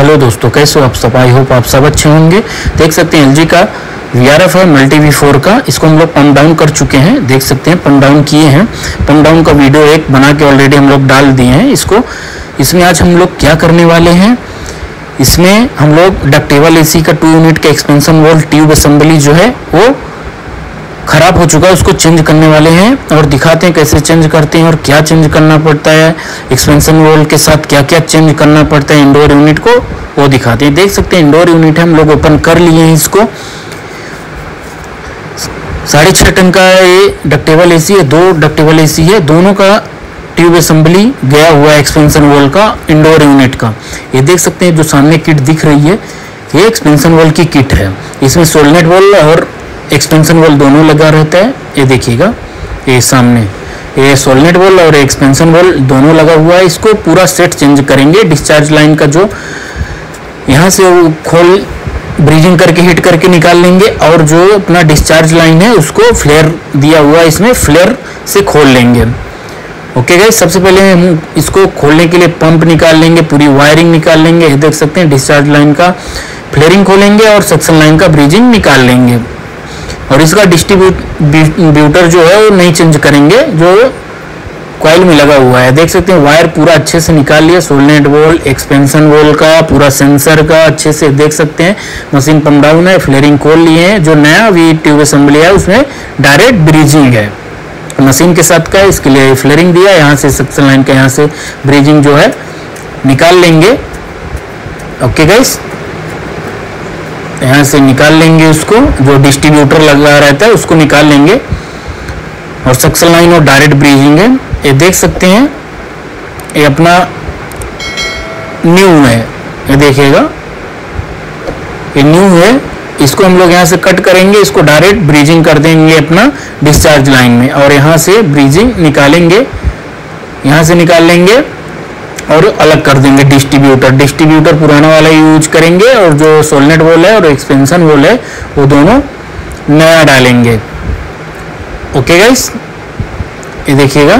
Hello दोस्तों, कैसे हो आप सब? आई होप आप सब अच्छे होंगे। देख सकते हैं एलजी का वी आर एफ़ है मल्टी वी फोर का। इसको हम लोग पम्प डाउन कर चुके हैं। देख सकते हैं पम्प डाउन किए हैं। पम्प डाउन का वीडियो एक बना के ऑलरेडी हम लोग डाल दिए हैं इसको। इसमें आज हम लोग क्या करने वाले हैं? इसमें हम लोग डक्टेबल एसी का टू यूनिट का एक्सपेंशन वोल्ट ट्यूब असम्बली जो है, वो खराब हो चुका है, उसको चेंज करने वाले हैं और दिखाते हैं कैसे चेंज करते हैं और क्या चेंज करना पड़ता है एक्सपेंशन वोल के साथ क्या क्या चेंज करना पड़ता है इंडोर यूनिट को, वो दिखाते हैं। देख सकते हैं इंडोर यूनिट हम लोग ओपन कर लिए हैं इसको। साढ़े छः टन का ये डक्टेबल एसी है, दो डक्टेबल एसी है, दोनों का ट्यूब असेंबली गया हुआ है एक्सपेंशन वॉल का इंडोर यूनिट का। ये देख सकते हैं, जो सामने किट दिख रही है, ये एक्सपेंशन वॉल की किट है। इसमें सोलनेट वॉल और एक्सपेंशन वॉल दोनों लगा रहता है, ये देखिएगा, ये सामने, ये सोलनेट वॉल और एक्सपेंशन वॉल दोनों लगा हुआ है, इसको पूरा सेट चेंज करेंगे डिस्चार्ज लाइन का जो, यहाँ से वो खोल ब्रीजिंग करके हिट करके निकाल लेंगे, और जो अपना डिस्चार्ज लाइन है, उसको फ्लेयर दिया हुआ है, इसमें फ्लेयर से खोल लेंगे ओके गाइस सबसे पहले हम इसको खोलने के लिए पंप निकाल लेंगे, पूरी वायरिंग निकाल लेंगे देख सकते हैं डिस्चार्ज लाइन का फ्लेयरिंग खोलेंगे और सक्शन लाइन का ब्रीजिंग निकाल लेंगे। और इसका डिस्ट्रीब्यूटर जो है वो नहीं चेंज करेंगे, जो कॉइल में लगा हुआ है। देख सकते हैं वायर पूरा अच्छे से निकाल लिया सोलनेट वोल एक्सपेंशन वोल का, पूरा सेंसर का अच्छे से देख सकते हैं। मशीन पंप डाउन है फ्लेयरिंग खोल लिए हैं, जो नया वी ट्यूब असेंबली है, उसमें डायरेक्ट ब्रीजिंग है। मशीन के साथ का है, इसके लिए फ्लेयरिंग दिया, यहाँ से सक्शन लाइन का यहाँ से ब्रीजिंग जो है, निकाल लेंगे। ओके गाइस यहाँ से निकाल लेंगे उसको, जो डिस्ट्रीब्यूटर लगा रहता है उसको निकाल लेंगे। और सक्सल लाइन और डायरेक्ट ब्रीजिंग है। ये देख सकते हैं, ये अपना न्यू है। ये देखिएगा। ये न्यू है। इसको हम लोग यहाँ से कट करेंगे, इसको डायरेक्ट ब्रीजिंग कर देंगे अपना डिस्चार्ज लाइन में। और यहाँ से ब्रीजिंग निकालेंगे। यहाँ से निकाल लेंगे। और अलग कर देंगे डिस्ट्रीब्यूटर। डिस्ट्रीब्यूटर पुराना वाला यूज़ करेंगे और जो सोलनेट वोल है और एक्सपेंशन वोल है, वो दोनों नया डालेंगे। ओके गाइस ये देखिएगा।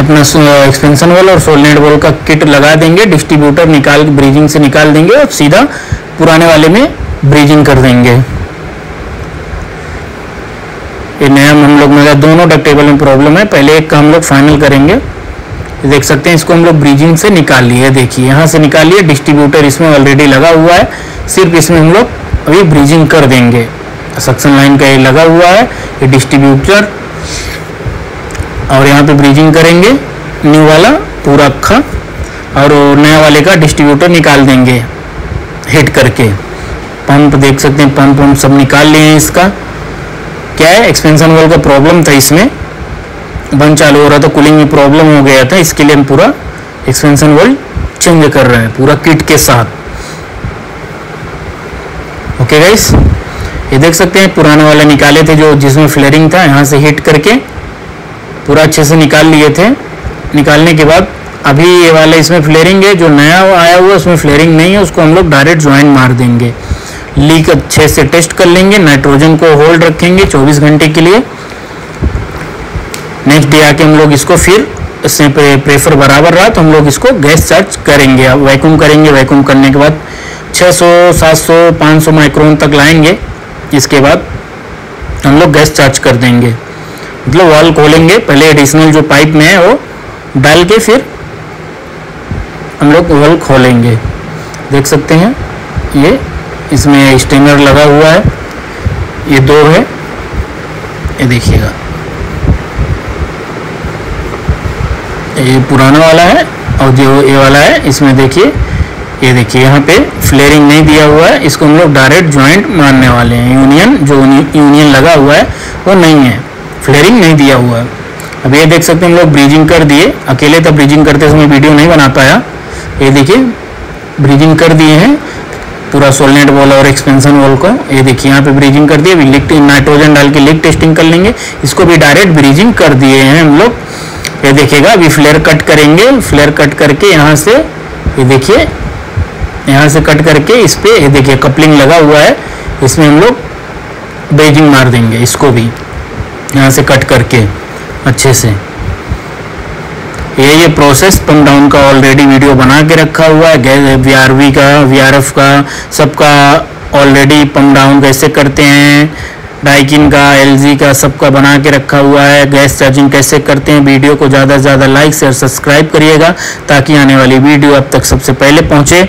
अपना एक्सपेंशन वॉल और सोलनेट वोल का किट लगा देंगे डिस्ट्रीब्यूटर निकाल ब्रीजिंग से निकाल देंगे और सीधा पुराने वाले में ब्रीजिंग कर देंगे। ये नया में दोनों डक्टेबल में प्रॉब्लम है, पहले एक का हम लोग फाइनल करेंगे। देख सकते हैं, इसको हम लोग ब्रीजिंग से निकाल लिए देखिए, यहाँ से निकाल लिए डिस्ट्रीब्यूटर इसमें ऑलरेडी लगा हुआ है। सिर्फ़ इसमें हम लोग अभी ब्रीजिंग कर देंगे। सक्शन लाइन का ये लगा हुआ है, ये डिस्ट्रीब्यूटर और यहाँ पे ब्रीजिंग करेंगे न्यू वाला, पूरा अखा और नया वाले का डिस्ट्रीब्यूटर निकाल देंगे हिट करके। पंप देख सकते हैं पंप वम्प सब निकाल लिए हैं इसका। क्या है? एक्सपेंशन वॉल का प्रॉब्लम था इसमें। बंद चालू हो रहा था कूलिंग में प्रॉब्लम हो गया था, इसके लिए हम पूरा एक्सपेंशन वॉल चेंज कर रहे हैं, पूरा किट के साथ। ओके गाइस ये देख सकते हैं, पुराने वाला निकाले थे जो जिसमें फ्लेयरिंग था, यहाँ से हिट करके पूरा अच्छे से निकाल लिए थे। निकालने के बाद अभी ये वाला इसमें फ्लेयरिंग है, जो नया आया हुआ उसमें फ्लेयरिंग नहीं है, उसको हम लोग डायरेक्ट ज्वाइन मार देंगे। लीक अच्छे से टेस्ट कर लेंगे, नाइट्रोजन को होल्ड रखेंगे 24 घंटे के लिए। नेक्स्ट डे आके हम लोग इसको फिर इसमें प्रेफर बराबर रहा तो हम लोग इसको गैस चार्ज करेंगे। अब वैक्यूम करेंगे वैक्यूम करने के बाद 600 700 500 माइक्रोन तक लाएँगे। इसके बाद हम लोग गैस चार्ज कर देंगे। मतलब वॉल खोलेंगे, पहले एडिशनल जो पाइप में है, वो डाल के फिर हम लोग वॉल खोलेंगे। देख सकते हैं, ये इसमें स्टेनर लगा हुआ है। ये दो है। ये देखिएगा। ये पुराना वाला है और जो ये वाला है, इसमें देखिए। ये देखिए, यहाँ पे फ्लेयरिंग नहीं दिया हुआ है। इसको हम लोग डायरेक्ट ज्वाइंट मानने वाले हैं। यूनियन जो यूनियन लगा हुआ है, वो नहीं है। फ्लेयरिंग नहीं दिया हुआ है। अब ये देख सकते हैं, हम लोग ब्रीजिंग कर दिए। अकेले तब ब्रीजिंग करते समय वीडियो नहीं बना पाया ये देखिए ब्रीजिंग कर दिए हैं। पूरा सोलनेट वॉल और एक्सपेंशन वॉल को ये देखिए, यहाँ पे ब्रीजिंग कर दिए लिक नाइट्रोजन डाल के लिक टेस्टिंग कर लेंगे। इसको भी डायरेक्ट ब्रीजिंग कर दिए हैं हम लोग। ये देखिएगा, अभी फ्लेयर कट करेंगे फ्लेयर कट करके यहाँ से, ये देखिए, यहाँ से कट करके इस पर देखिए कपलिंग लगा हुआ है। इसमें हम लोग ब्रीजिंग मार देंगे, इसको भी, यहाँ से कट करके, अच्छे से। ये ये प्रोसेस पम्प डाउन का ऑलरेडी वीडियो बना के रखा हुआ है। वी आर वी का वी आर एफ़ का, सबका ऑलरेडी पम्प डाउन कैसे करते हैं? डाइकिन का एलजी का सबका बना के रखा हुआ है। गैस चार्जिंग कैसे करते हैं? वीडियो को ज़्यादा से ज़्यादा लाइक शेयर सब्सक्राइब करिएगा, ताकि आने वाली वीडियो अब तक सबसे पहले पहुँचे।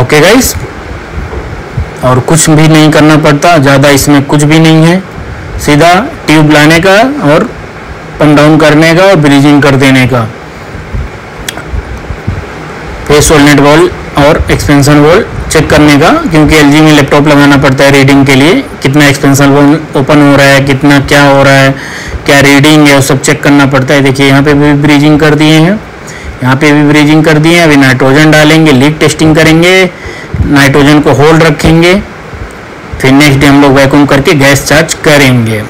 ओके गाइस और कुछ भी नहीं करना पड़ता, ज़्यादा इसमें कुछ भी नहीं है। सीधा ट्यूब लाने का और पन डाउन करने का और ब्रीजिंग कर देने का। फेस नेट वॉल और एक्सपेंशन वॉल चेक करने का, क्योंकि एलजी में लैपटॉप लगाना पड़ता है रीडिंग के लिए। कितना एक्सपेंशन वॉल ओपन हो रहा है, कितना क्या हो रहा है, क्या रीडिंग है, वो सब चेक करना पड़ता है। देखिए, यहाँ पे भी ब्रीजिंग कर दिए हैं। यहाँ पे भी ब्रीजिंग कर दिए हैं। अभी नाइट्रोजन डालेंगे लीक टेस्टिंग करेंगे नाइट्रोजन को होल्ड रखेंगे। फिर नेक्स्ट डे हम लोग वैक्यूम करके गैस चार्ज करेंगे।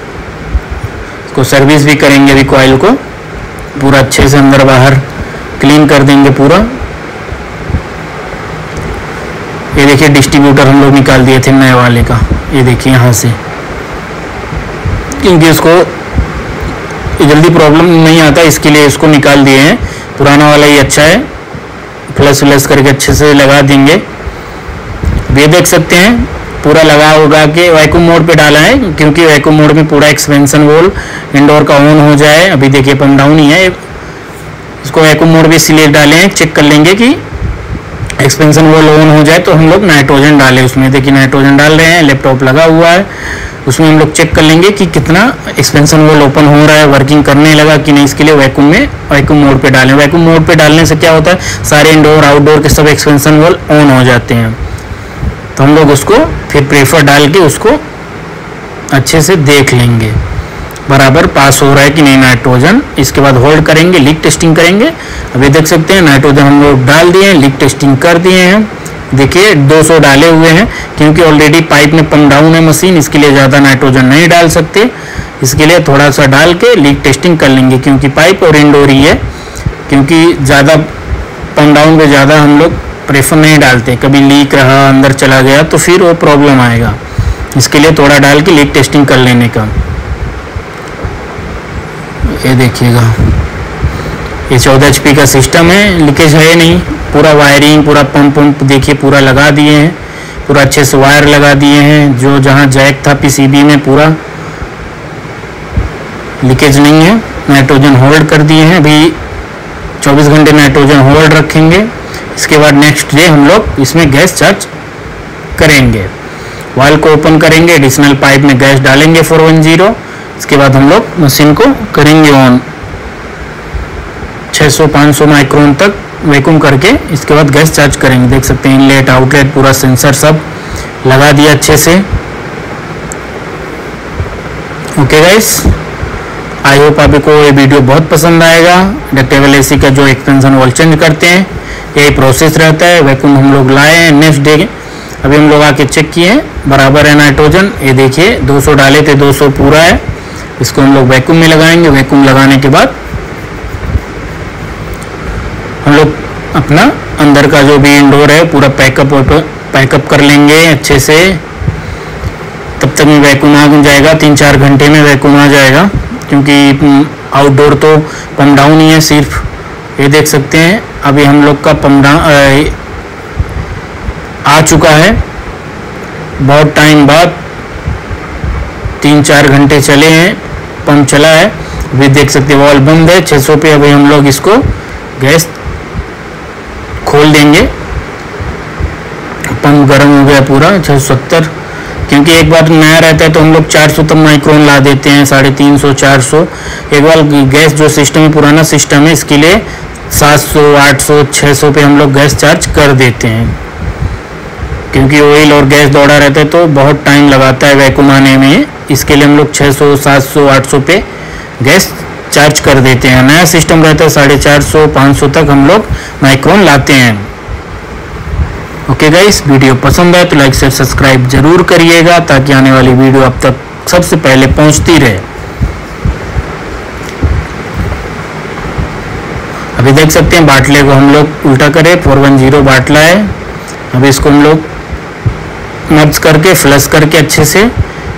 इसको सर्विस भी करेंगे अभी कॉयल को। पूरा अच्छे से अंदर बाहर क्लीन कर देंगे पूरा। ये देखिए डिस्ट्रीब्यूटर हम लोग निकाल दिए थे नए वाले का। ये देखिए यहाँ से। क्योंकि इसको जल्दी प्रॉब्लम नहीं आता, इसके लिए इसको निकाल दिए हैं। पुराना वाला ही अच्छा है। फ्लश व्लस करके अच्छे से लगा देंगे। ये देख सकते हैं पूरा लगा होगा कि वैक्यूम मोड पे डाला है, क्योंकि वैक्यूम मोड में पूरा एक्सपेंशन वोल इंडोर का ऑन हो जाए। अभी देखिए पम डाउन ही है। इसको वैक्यूम मोड भी इसलिए डाले हैं चेक कर लेंगे कि एक्सपेंशन वोल ऑन हो जाए तो हम लोग नाइट्रोजन डालें उसमें। देखिए नाइट्रोजन डाल रहे हैं लैपटॉप लगा हुआ है। उसमें हम लोग चेक कर लेंगे कि कितना एक्सपेंशन वोल ओपन हो रहा है वर्किंग करने लगा कि नहीं। इसके लिए वैक्यूम में वैक्यूम मोड पे डालें। वैक्यूम मोड पे डालने से क्या होता है? सारे इंडोर आउटडोर के सब एक्सपेंशन वोल ऑन हो जाते हैं। तो हम लोग उसको फिर प्रेफर डाल के उसको अच्छे से देख लेंगे। बराबर पास हो रहा है कि नहीं नाइट्रोजन इसके बाद होल्ड करेंगे लीक टेस्टिंग करेंगे। अभी देख सकते हैं नाइट्रोजन हम लोग डाल दिए हैं लीक टेस्टिंग कर दिए हैं। देखिए 200 डाले हुए हैं, क्योंकि ऑलरेडी पाइप में पम डाउन है मशीन इसके लिए ज़्यादा नाइट्रोजन नहीं डाल सकते। इसके लिए थोड़ा सा डाल के लीक टेस्टिंग कर लेंगे, क्योंकि पाइप और इंडोर ही है। क्योंकि ज़्यादा पम डाउन पे ज़्यादा हम लोग प्रेफर नहीं डालते। कभी लीक रहा, अंदर चला गया तो फिर वो प्रॉब्लम आएगा। इसके लिए थोड़ा डाल के लीक टेस्टिंग कर लेने का। ये देखिएगा। ये चौदह एचपी का सिस्टम है लीकेज है नहीं। पूरा वायरिंग पूरा पंप पंप देखिए, पूरा लगा दिए हैं। पूरा अच्छे से वायर लगा दिए हैं। जो जहाँ जैक था पीसीबी में, पूरा लीकेज नहीं है। नाइट्रोजन होल्ड कर दिए हैं। अभी 24 घंटे नाइट्रोजन होल्ड रखेंगे। इसके बाद नेक्स्ट डे हम लोग इसमें गैस चार्ज करेंगे। वाल को ओपन करेंगे एडिशनल पाइप में गैस डालेंगे 410 इसके बाद हम लोग मशीन को करेंगे ऑन 600-500 माइक्रोन तक वैक्यूम करके इसके बाद गैस चार्ज करेंगे। देख सकते हैं इनलेट आउटलेट पूरा सेंसर सब लगा दिया अच्छे से। ओके गाइस आई होप आपको ये वीडियो बहुत पसंद आएगा। डक्टेबल एसी का जो एक्सपेंशन वॉल चेंज करते हैं यही प्रोसेस रहता है वैक्यूम हम लोग लाए हैं नेक्स्ट डे अभी हम लोग आके चेक किए हैं, बराबर है नाइट्रोजन ये देखिए 200 डाले थे 200 पूरा है। इसको हम लोग वैक्यूम में लगाएँगे वैक्यूम लगाने के बाद हम लोग अपना अंदर का जो भी इंडोर है, पूरा पैकअप पैकअप कर लेंगे अच्छे से। तब तक में वैक्यूम आ जाएगा, तीन चार घंटे में वैक्यूम आ जाएगा, क्योंकि आउटडोर तो कम डाउन ही है सिर्फ़। ये देख सकते हैं, अभी हम लोग का पमडा आ चुका है। बहुत टाइम बाद तीन चार घंटे चले हैं, पंप चला है। अभी देख सकते हैं वॉल बंद है 600 पे अभी हम लोग इसको गैस खोल देंगे। पंप गर्म हो गया पूरा छः सत्तर। क्योंकि एक बार नया रहता है तो हम लोग 400 तक माइक्रोन ला देते हैं, साढ़े तीन सौ, चार सौ। एक बार गैस जो सिस्टम है, पुराना सिस्टम है, इसके लिए 700, 800, 600 पे हम लोग गैस चार्ज कर देते हैं। क्योंकि ऑयल और गैस दौड़ा रहता है तो बहुत टाइम लगाता है वैक्यूम आने में। इसके लिए हम लोग 600, 700, 800 पे गैस चार्ज कर देते हैं। नया सिस्टम रहता है साढ़े चार सौ पाँच सौ तक हम लोग माइक्रोन लाते हैं। ओके गाइस वीडियो पसंद आए तो लाइक शेयर सब्सक्राइब ज़रूर करिएगा ताकि आने वाली वीडियो अब तक सबसे पहले पहुँचती रहे। अभी देख सकते हैं, बाटले को हम लोग उल्टा करें, फोर वन ज़ीरो बाटला है। अभी इसको हम लोग मर्ज करके, फ्लश करके अच्छे से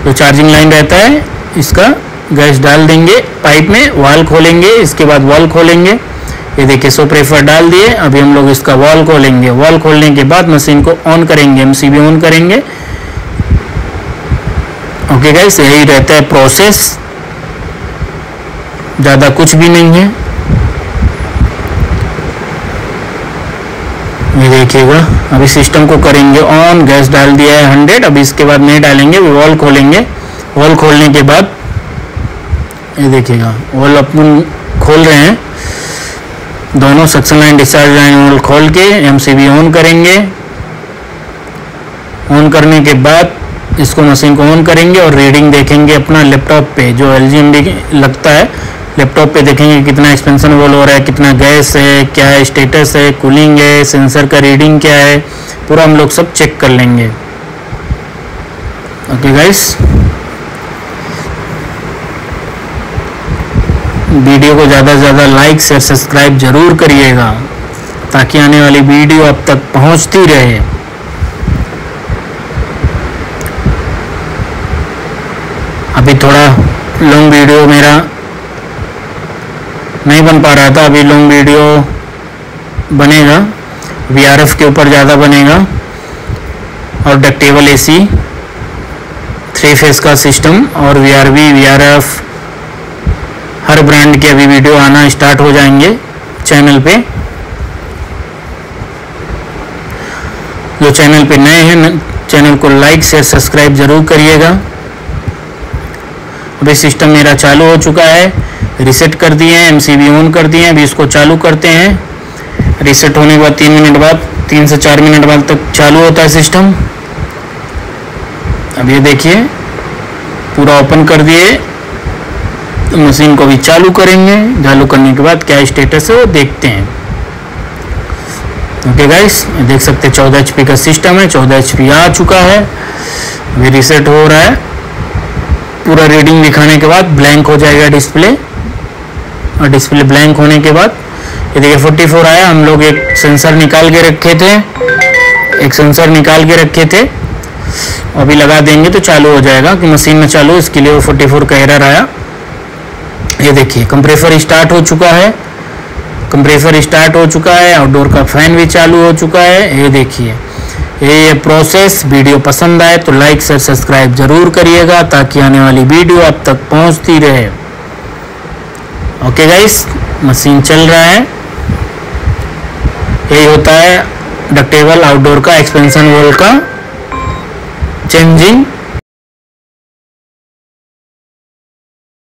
जो चार्जिंग लाइन रहता है, इसका गैस डाल देंगे, पाइप में वाल खोलेंगे, इसके बाद वॉल खोलेंगे। ये देखिए, सो प्रेफर डाल दिए, अभी हम लोग इसका वॉल खोलेंगे। वॉल खोलने के बाद मशीन को ऑन करेंगे एमसीबी ऑन करेंगे। ओके गाइस, यही रहता है प्रोसेस ज़्यादा कुछ भी नहीं है। ये देखिएगा अभी सिस्टम को करेंगे ऑन गैस डाल दिया है हंड्रेड अभी इसके बाद नहीं डालेंगे वॉल खोलेंगे। वॉल खोलने के बाद, ये देखिएगा वॉल अपन खोल रहे हैं। दोनों suction line discharge line valve खोल के एमसीबी ऑन करेंगे। ऑन करने के बाद इसको मशीन को ऑन करेंगे और रीडिंग देखेंगे अपना लैपटॉप पे, जो एल लगता है। लैपटॉप पे देखेंगे कितना एक्सपेंशन वॉल हो रहा है, कितना गैस है, क्या है स्टेटस है कूलिंग है सेंसर का रीडिंग क्या है, पूरा हम लोग सब चेक कर लेंगे। ओके गाइस वीडियो को ज़्यादा से ज़्यादा लाइक शेयर सब्सक्राइब ज़रूर करिएगा, ताकि आने वाली वीडियो अब तक पहुँचती रहे। अभी थोड़ा लॉन्ग वीडियो मेरा नहीं बन पा रहा था। अभी लॉन्ग वीडियो बनेगा। वीआरएफ के ऊपर ज़्यादा बनेगा। और डक्टेबल एसी थ्री फेस का सिस्टम और वी आर हर ब्रांड के अभी वीडियो आना स्टार्ट हो जाएँगे चैनल पे। जो चैनल पे नए हैं चैनल को लाइक शेयर सब्सक्राइब ज़रूर करिएगा। अभी सिस्टम मेरा चालू हो चुका है। रिसेट कर दिए हैं एम सी ऑन कर दिए हैं, अभी इसको चालू करते हैं। रिसेट होने के बाद तीन मिनट बाद, तीन से चार मिनट बाद तक चालू होता है सिस्टम अब ये देखिए, पूरा ओपन कर दिए। मशीन को भी चालू करेंगे। चालू करने के बाद क्या स्टेटस है वो देखते हैं। ओके गाइस देख सकते हैं चौदह एच का सिस्टम है, चौदह एच आ चुका है। अभी रिसेट हो रहा है। पूरा रीडिंग दिखाने के बाद ब्लैंक हो जाएगा डिस्प्ले और डिस्प्ले ब्लैंक होने के बाद, ये देखिए 44 आया, हम लोग एक सेंसर निकाल के रखे थे। एक सेंसर निकाल के रखे थे। अभी लगा देंगे तो चालू हो जाएगा, कि मशीन में चालू, इसके लिए वो 44 का एरर आया। ये देखिए कंप्रेसर स्टार्ट हो चुका है। कंप्रेसर स्टार्ट हो चुका है आउटडोर का फ़ैन भी चालू हो चुका है। ये देखिए, ये ये प्रोसेस वीडियो पसंद आए तो लाइक शेयर सब्सक्राइब ज़रूर करिएगा, ताकि आने वाली वीडियो अब तक पहुँचती रहे। ओके गाइस मशीन चल रहा है। यही होता है डक्टेबल आउटडोर का एक्सपेंशन वॉल का चेंजिंग